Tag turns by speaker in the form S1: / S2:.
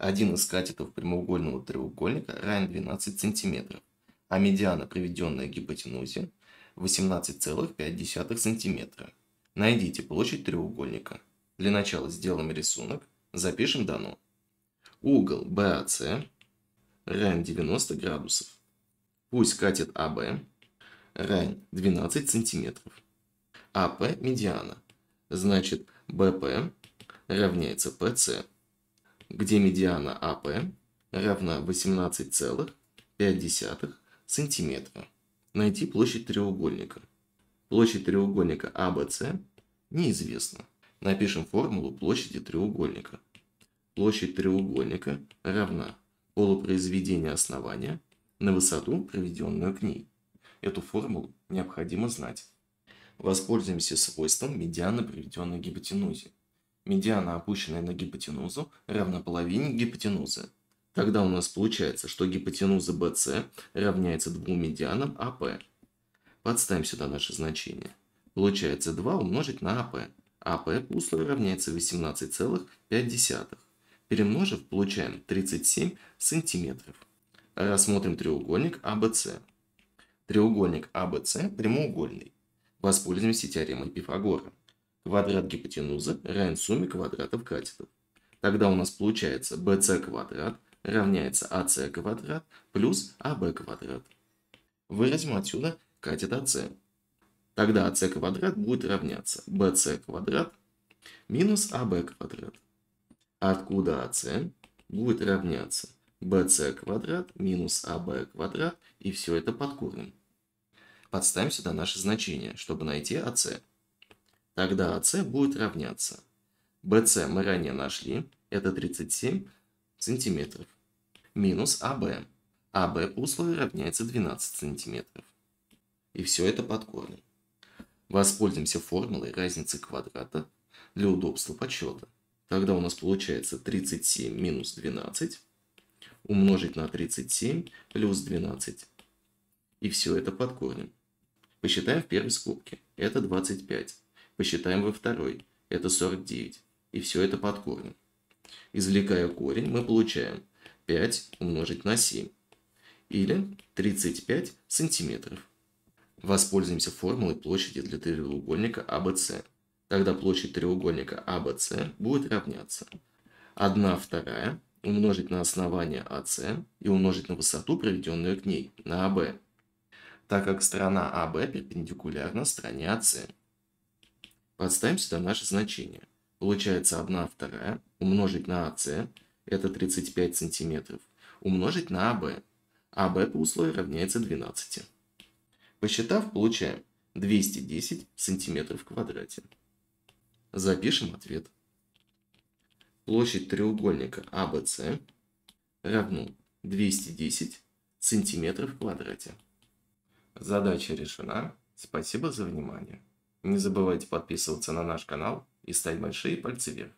S1: Один из катетов прямоугольного треугольника равен 12 см, а медиана, приведенная к гипотенузе, 18,5 см. Найдите площадь треугольника. Для начала сделаем рисунок. Запишем дано. Угол BAC равен 90 градусов. Пусть катет АБ равен 12 сантиметров. АП медиана. Значит, БП равняется ПС где медиана АП равна 18,5 сантиметра. Найти площадь треугольника. Площадь треугольника АБС неизвестна. Напишем формулу площади треугольника. Площадь треугольника равна полупроизведению основания на высоту, проведенную к ней. Эту формулу необходимо знать. Воспользуемся свойством медианы, приведенной к гипотенузе медиана, опущенная на гипотенузу, равна половине гипотенузы. Тогда у нас получается, что гипотенуза BC равняется двум медианам AP. Подставим сюда наше значение. Получается 2 умножить на AP. AP пусло равняется 18,5. Перемножив, получаем 37 сантиметров. Рассмотрим треугольник ABC. Треугольник ABC прямоугольный. Воспользуемся теоремой Пифагора. Квадрат гипотенузы равен сумме квадратов катетов. Тогда у нас получается bc квадрат равняется ac квадрат плюс ab квадрат. Выразим отсюда катет ac. Тогда ac квадрат будет равняться bc квадрат минус ab квадрат. Откуда ac будет равняться bc квадрат минус ab квадрат и все это под корнем. Подставим сюда наше значение, чтобы найти ac. Тогда АС будет равняться. BC мы ранее нашли, это 37 сантиметров. Минус АБ. АБ по условию равняется 12 сантиметров. И все это под корнем. Воспользуемся формулой разницы квадрата для удобства подсчета. Тогда у нас получается 37 минус 12 умножить на 37 плюс 12. И все это под корнем. Посчитаем в первой скобке. Это 25. Посчитаем во второй. Это 49. И все это под корнем. Извлекая корень, мы получаем 5 умножить на 7. Или 35 сантиметров. Воспользуемся формулой площади для треугольника ABC. Тогда площадь треугольника ABC будет равняться 1 вторая умножить на основание AC и умножить на высоту, проведенную к ней, на AB. Так как сторона AB перпендикулярна стороне AC. Подставим сюда наше значение. Получается 1 вторая умножить на АС, это 35 сантиметров, умножить на АБ. АБ по условию равняется 12. Посчитав, получаем 210 сантиметров в квадрате. Запишем ответ. Площадь треугольника ABC равно 210 сантиметров в квадрате. Задача решена. Спасибо за внимание. Не забывайте подписываться на наш канал и ставить большие пальцы вверх.